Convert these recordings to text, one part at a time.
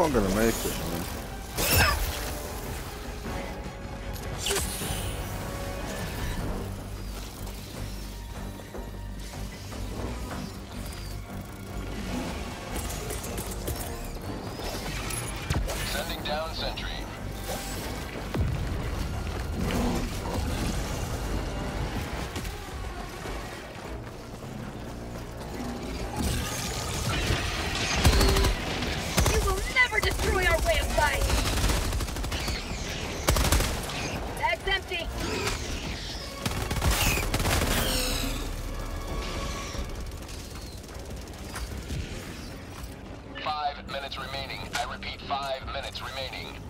Not gonna make it, man. Sending down sentry. Way of life! That's empty! Five minutes remaining. I repeat, five minutes remaining.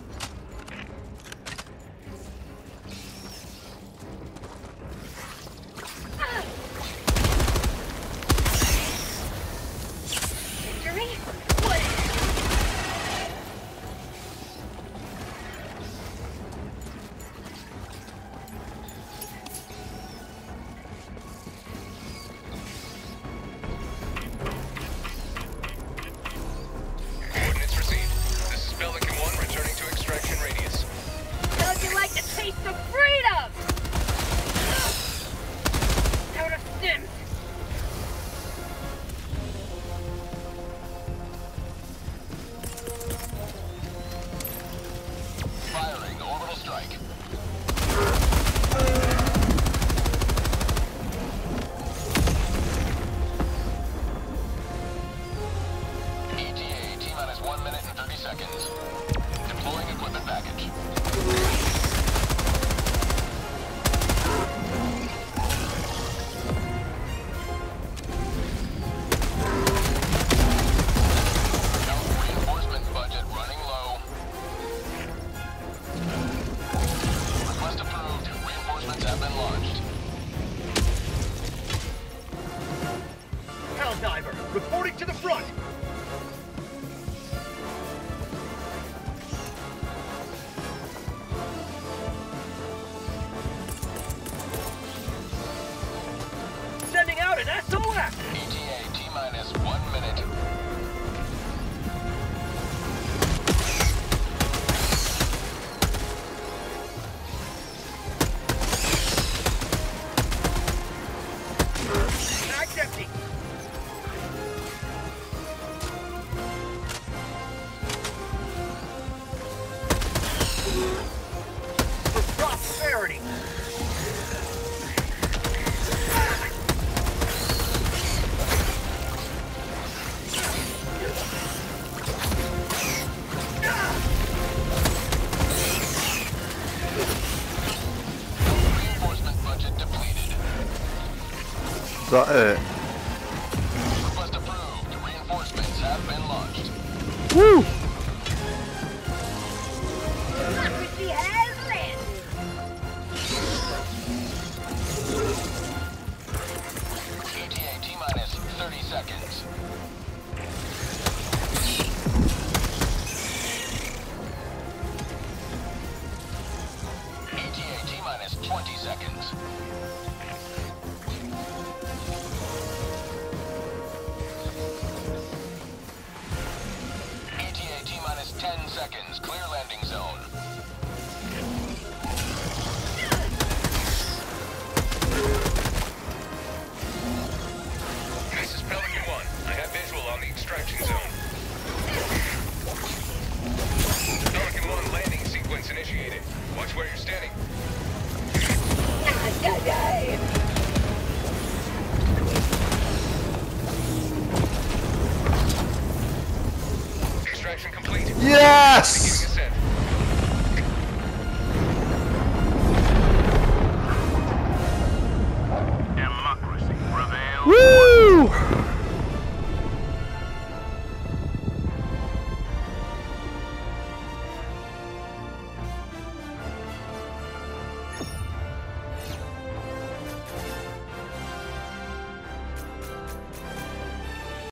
1 minute and 30 seconds. Deploying equipment package. Health reinforcement budget running low. Request approved. Reinforcements have been launched. Helldiver, reporting to the front. Is that uh, it? Request approved. Reinforcements have been launched. Woo! Democracy has landed! ETA T minus 30 seconds. ETA T minus 20 seconds. Seconds. Clear Yes! Democracy prevails. Woo!